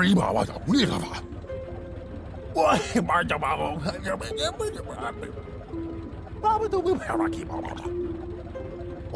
是一把把小狐狸他打，我他妈叫把，叫叫叫叫叫，把把都不怕他欺负我。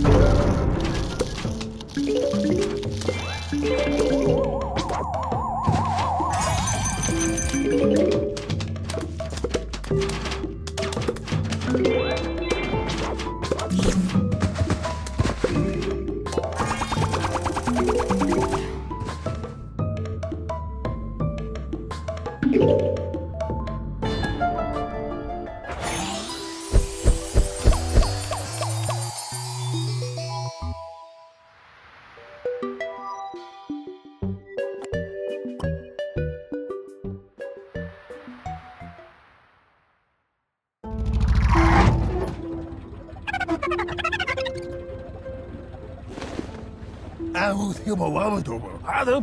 Thank you. sábado, mano. Caramba,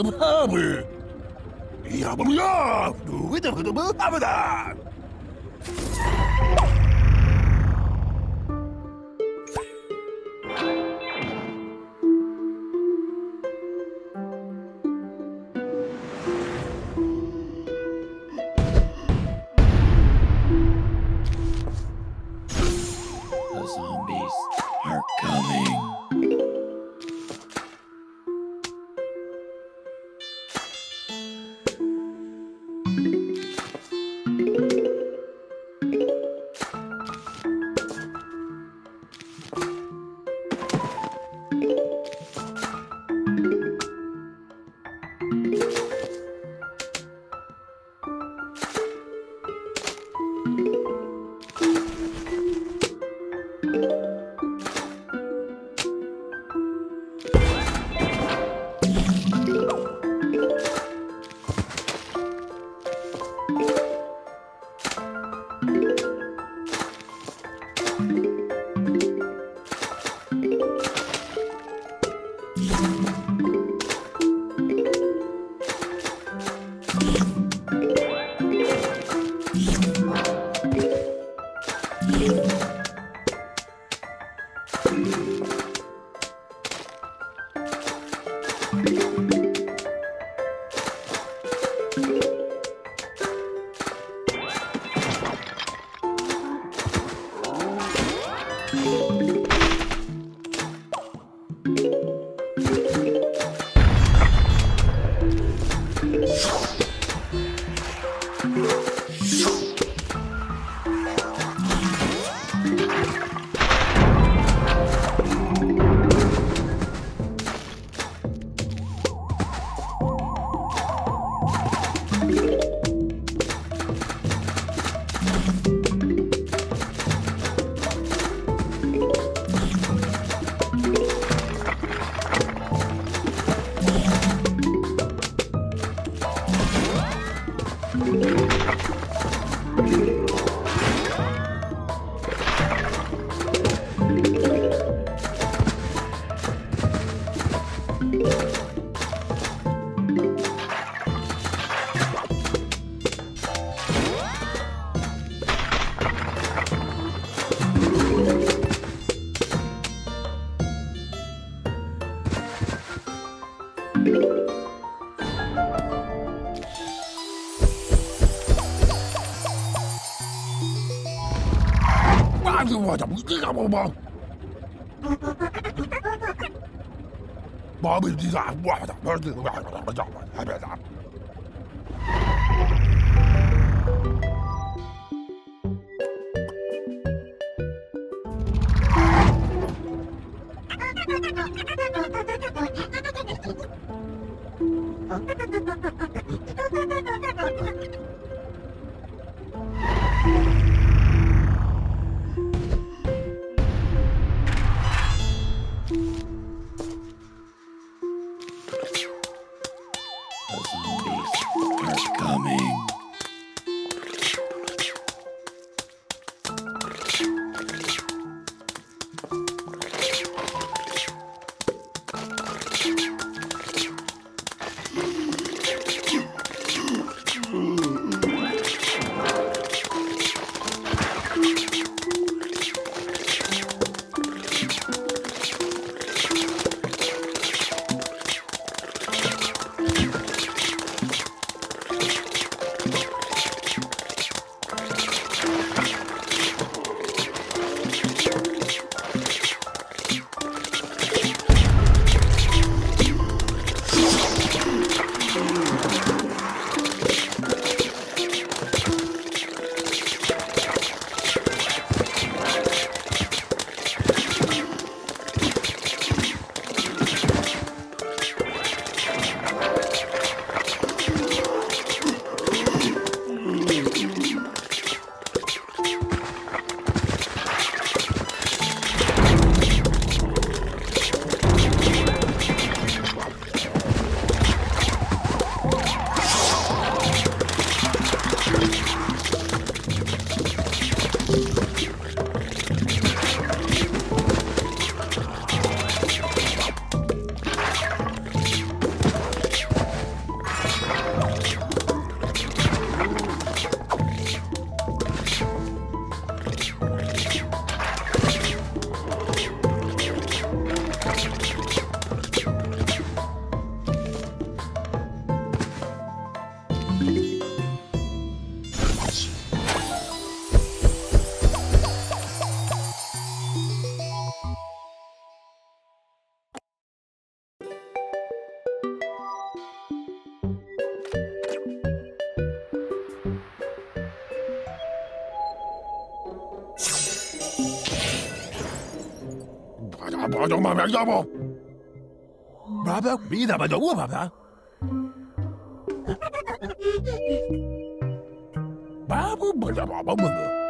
Yabba yabba, do it, do it, do it, do it, it, 我他妈！你宝宝。妈逼你个！我他妈！我他怎么办？怎么办？爸爸，你怎么办？爸爸，爸爸，爸爸，爸爸。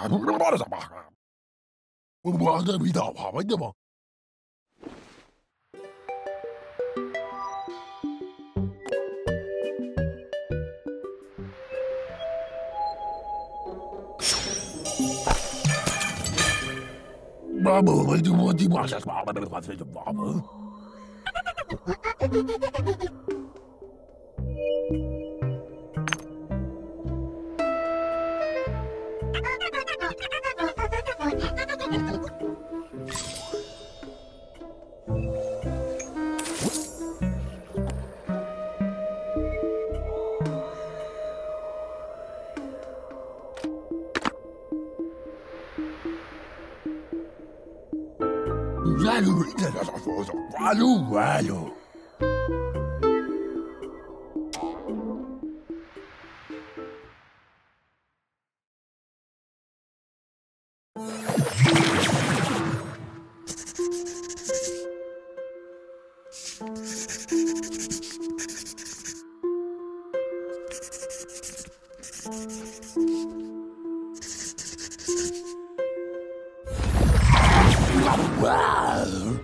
我刚才没到，怕没得吗？我不会这么地骂人，骂得没话说就骂吗？Wow.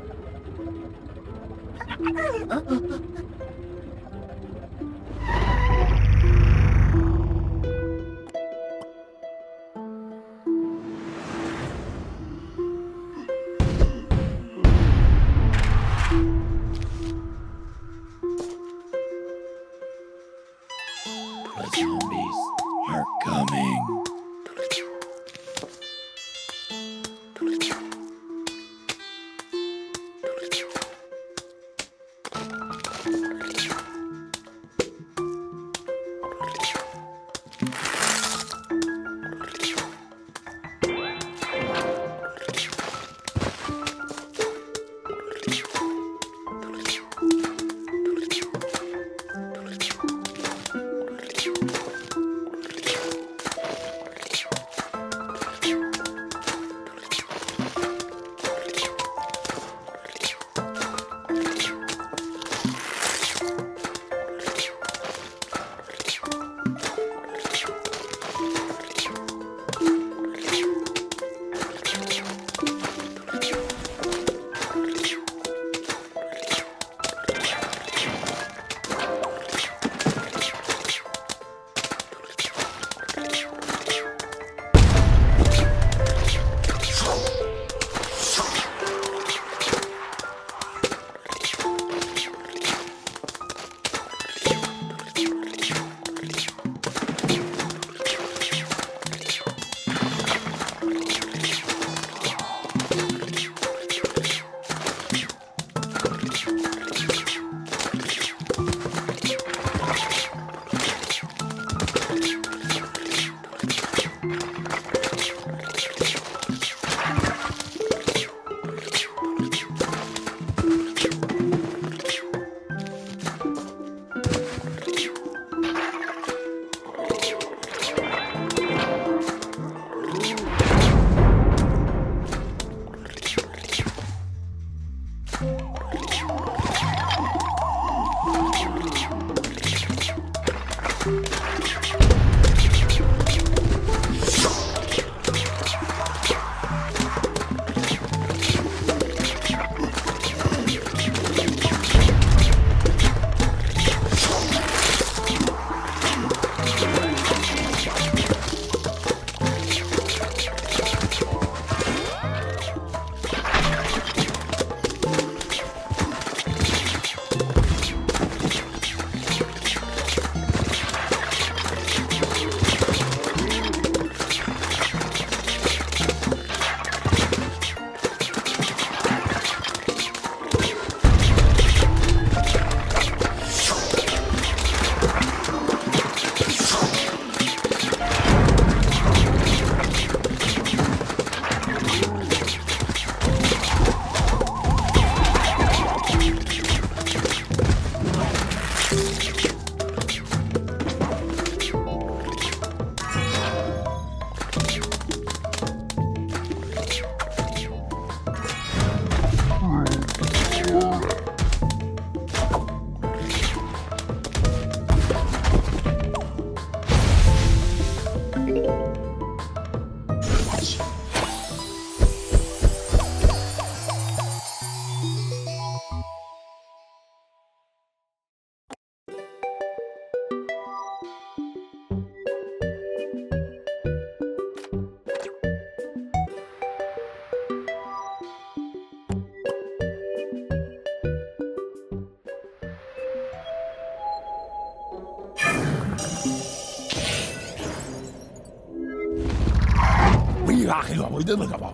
这个干嘛？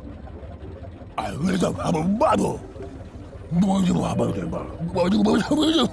哎，为啥不把都？不就么？把都得把，不就么？把啥玩意儿？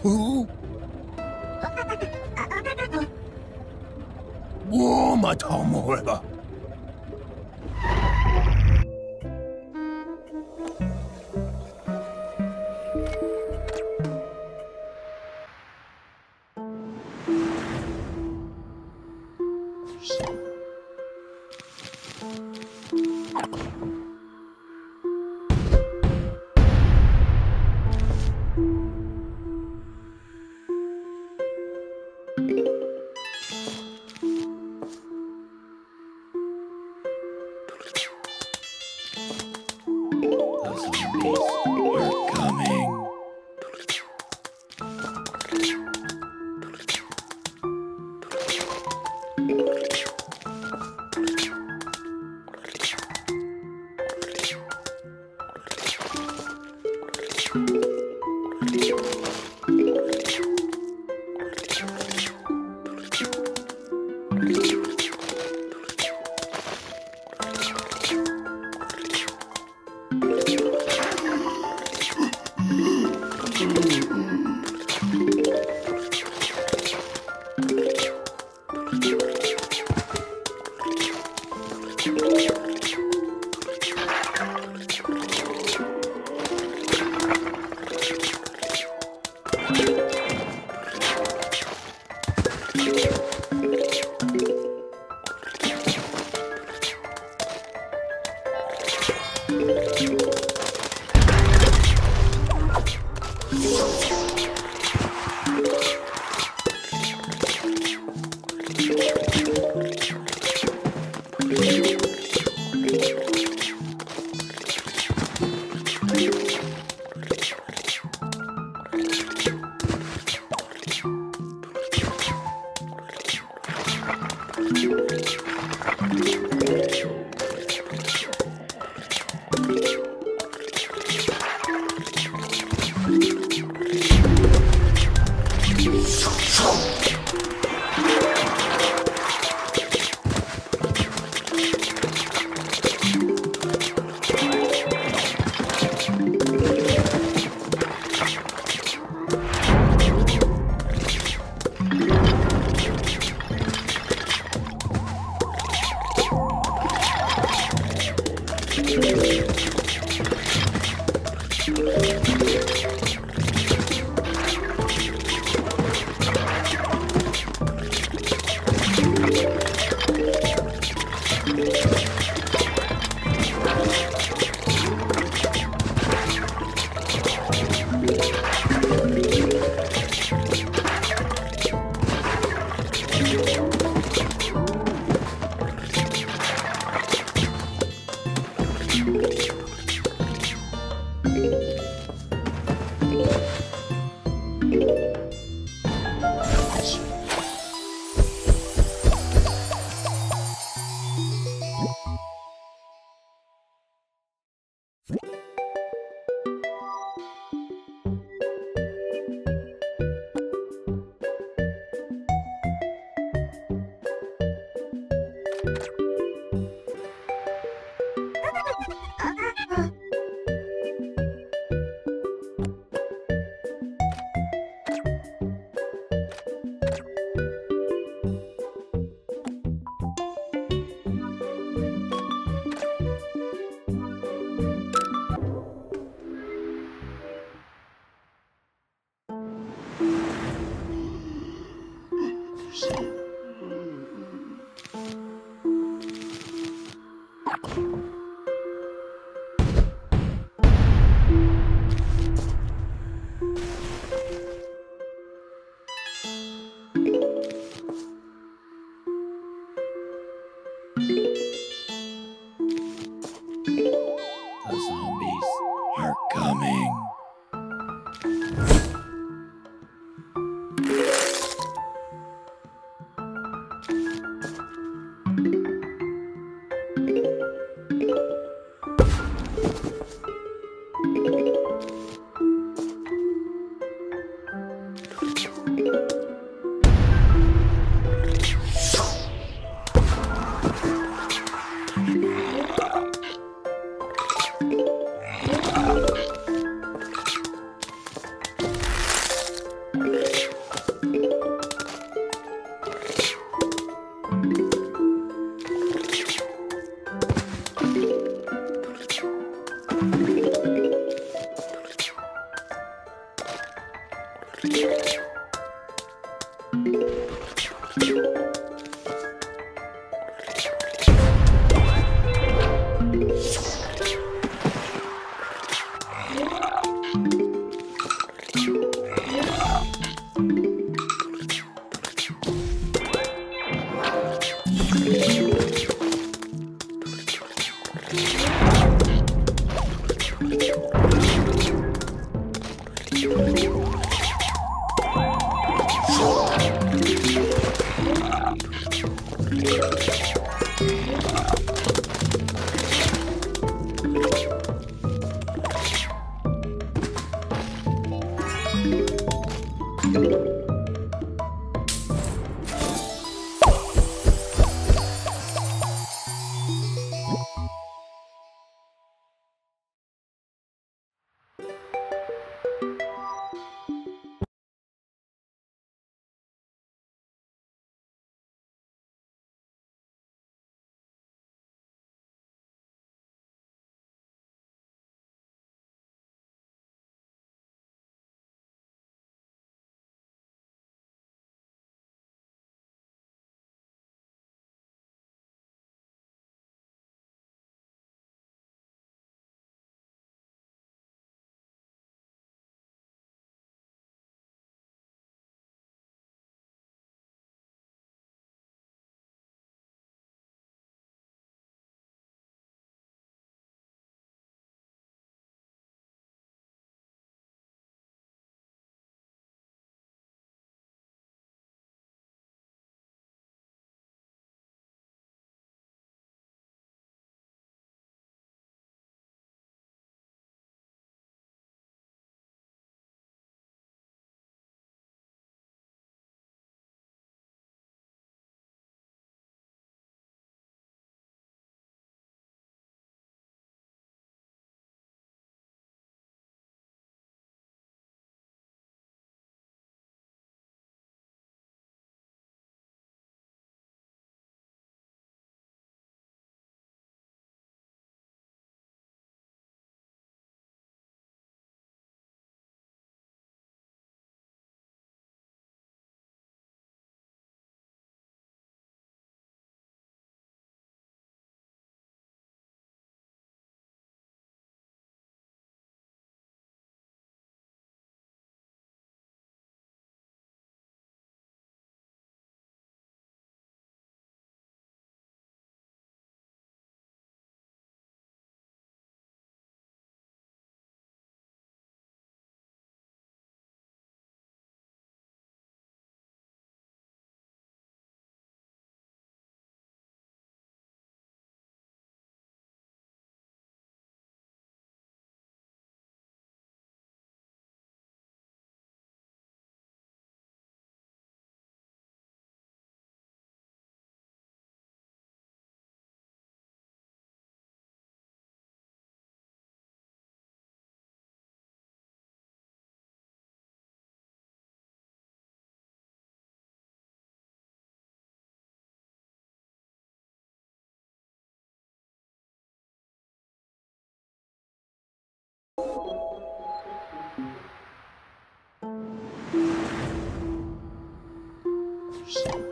Shit.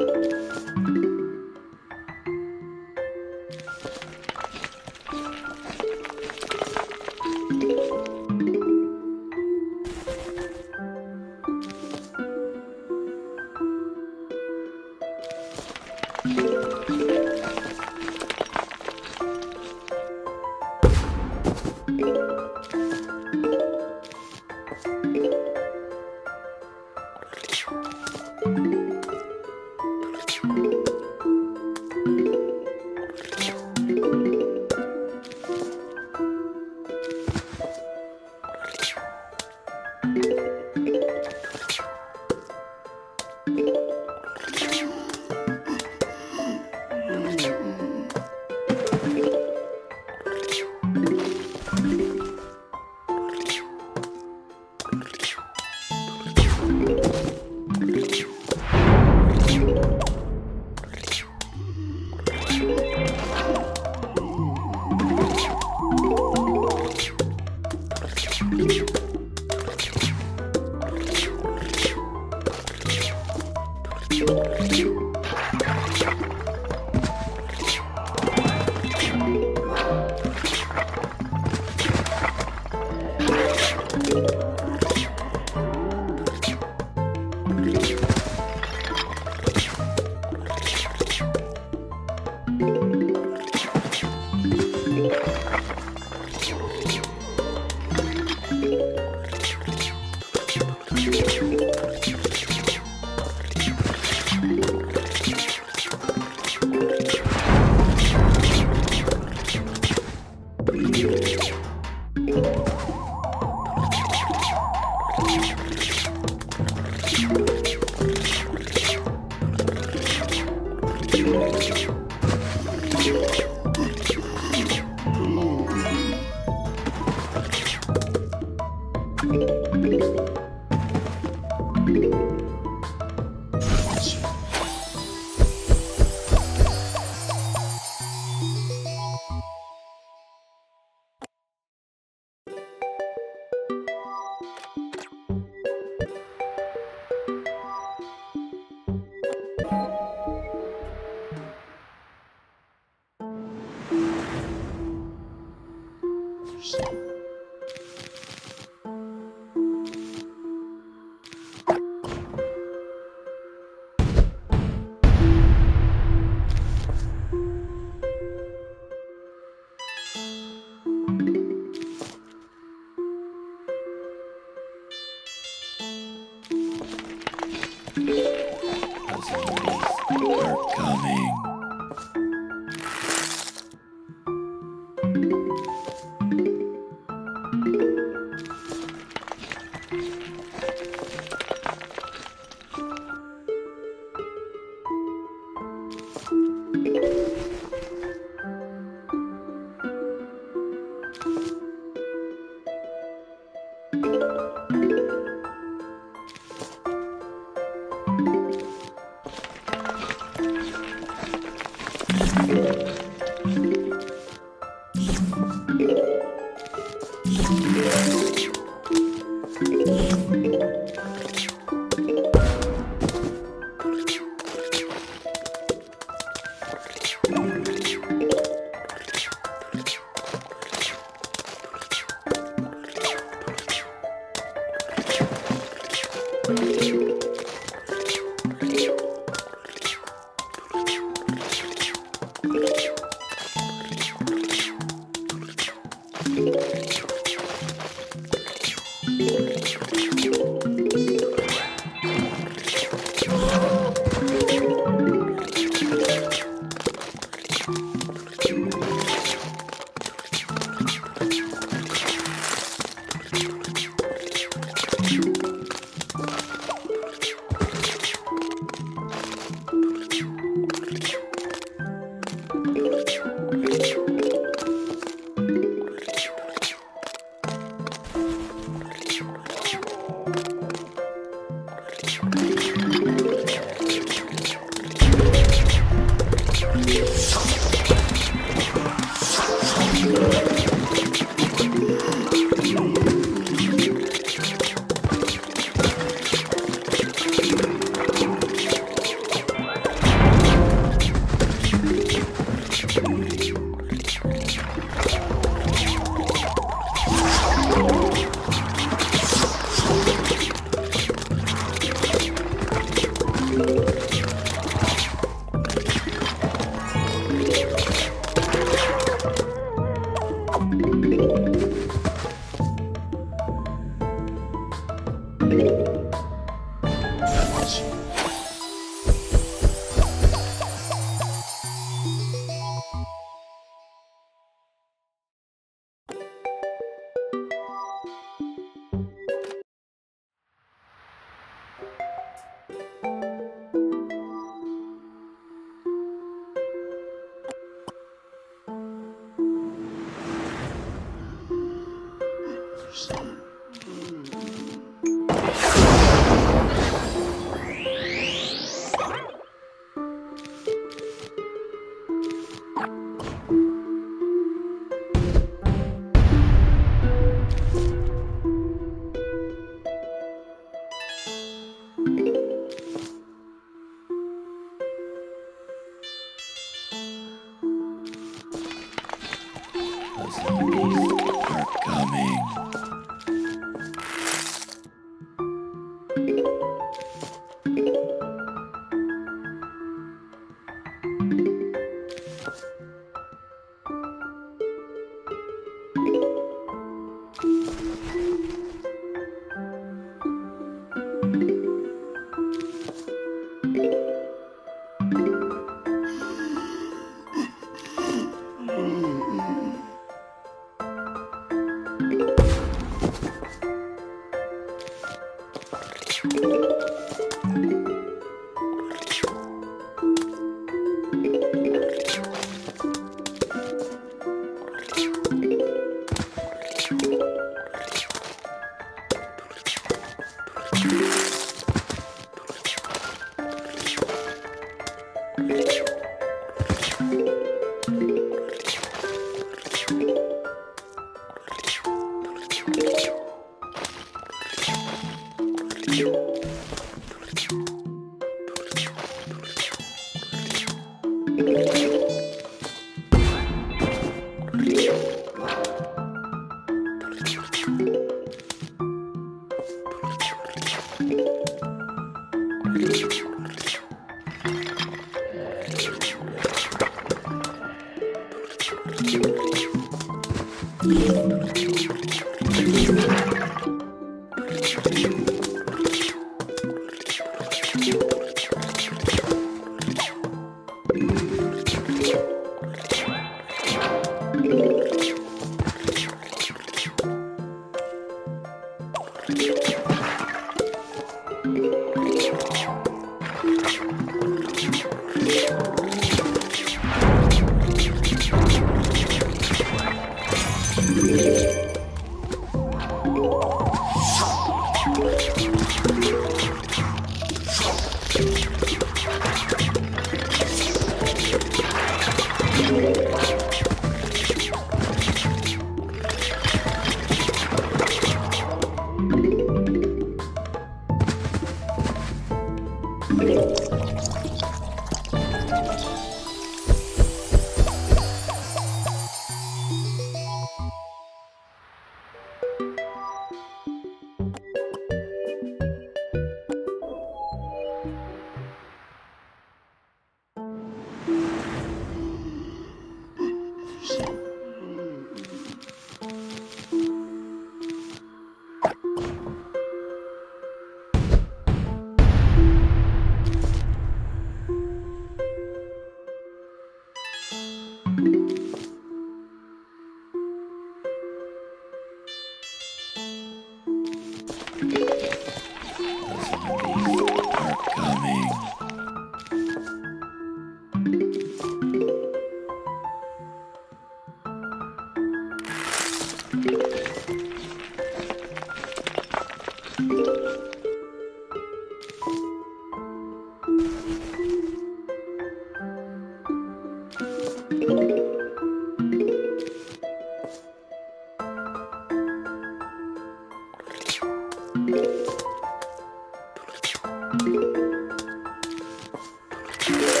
Podcast.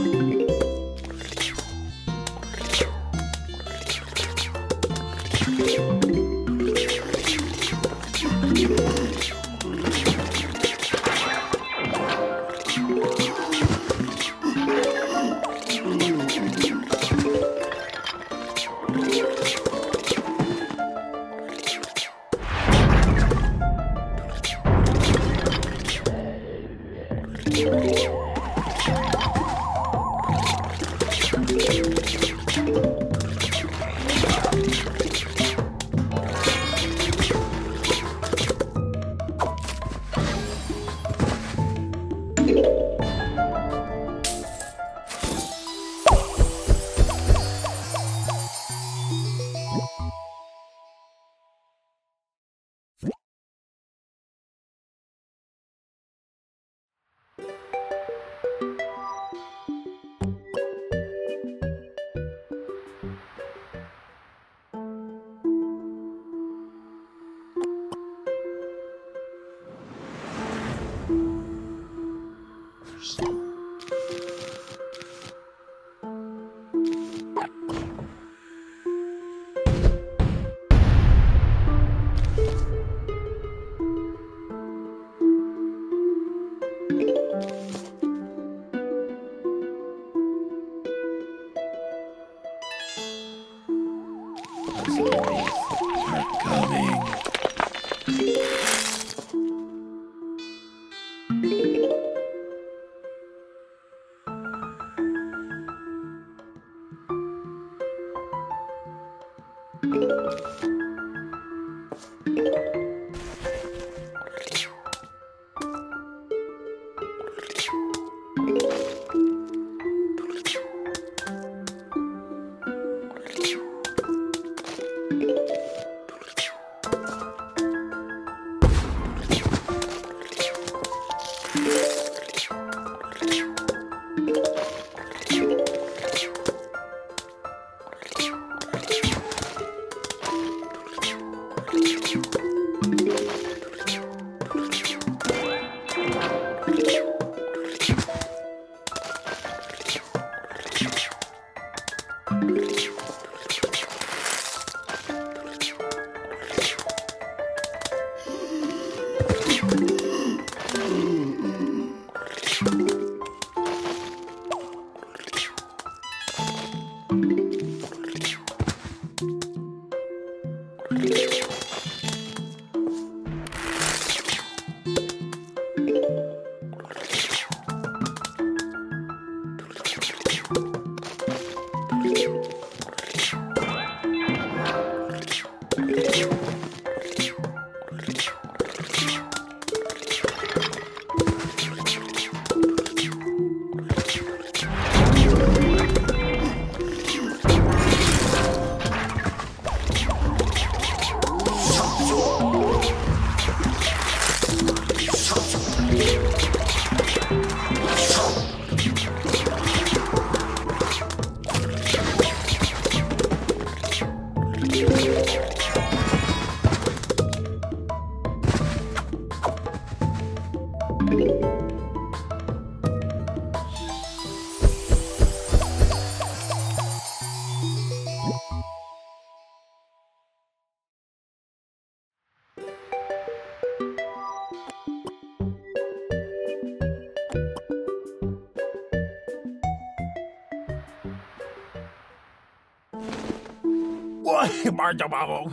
Thank you. ba cho bà một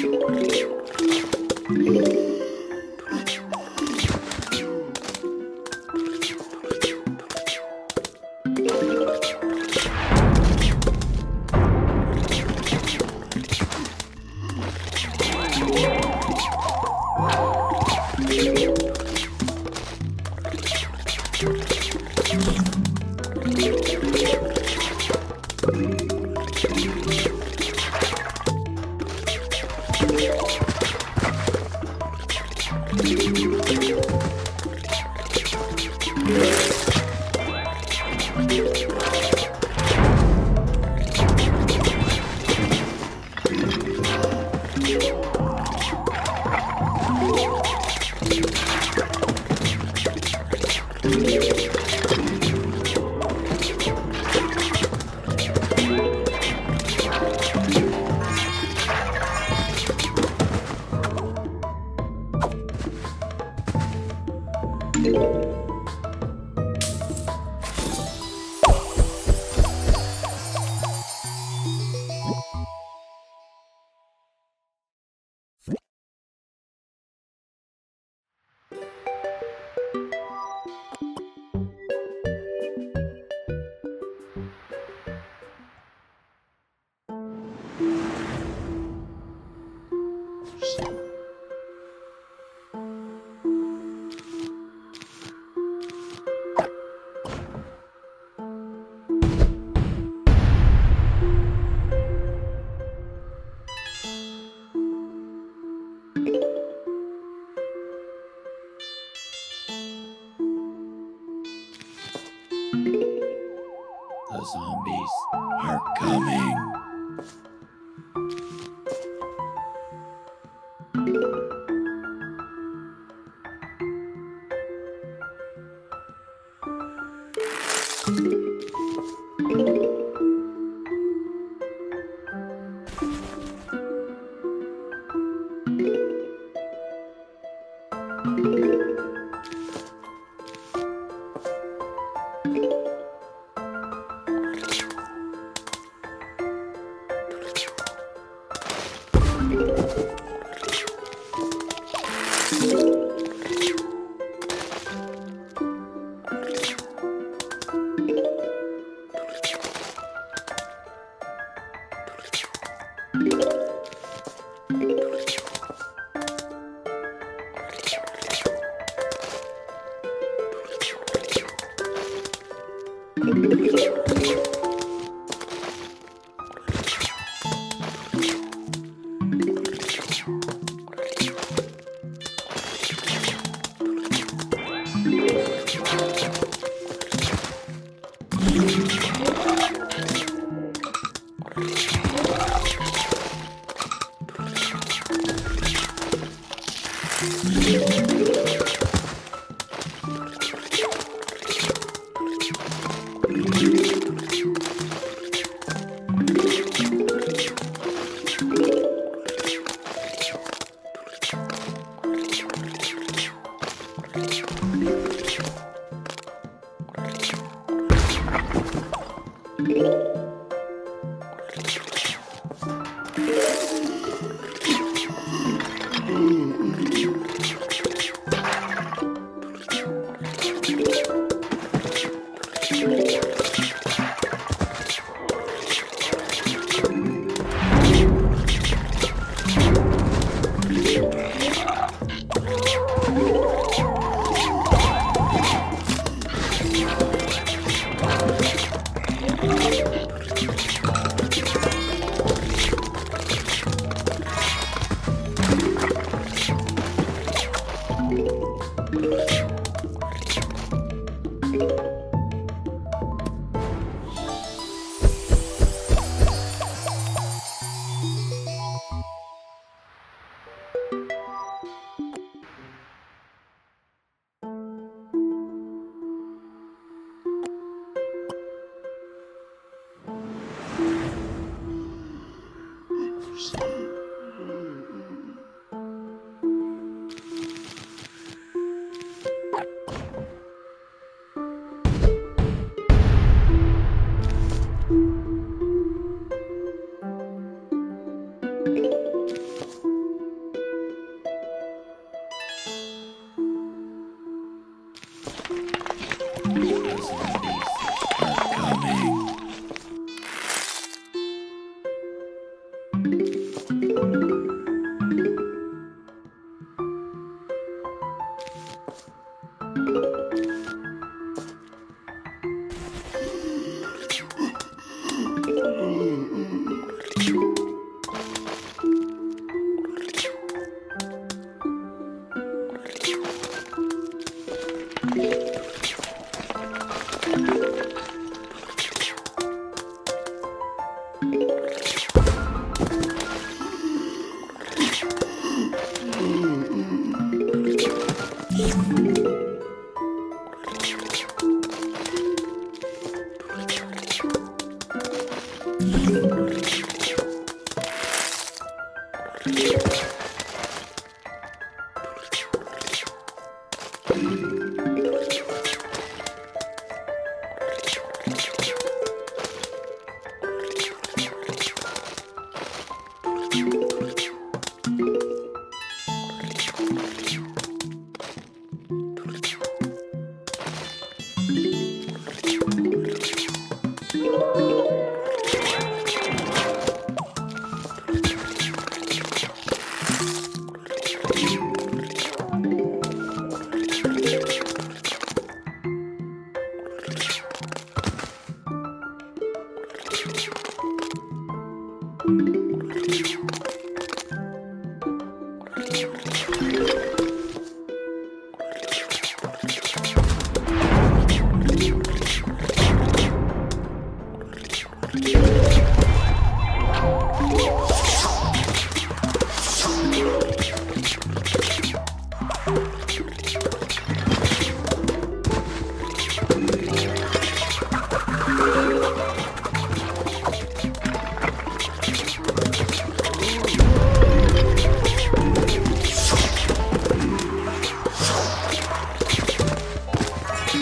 Thank you.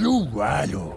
no alho.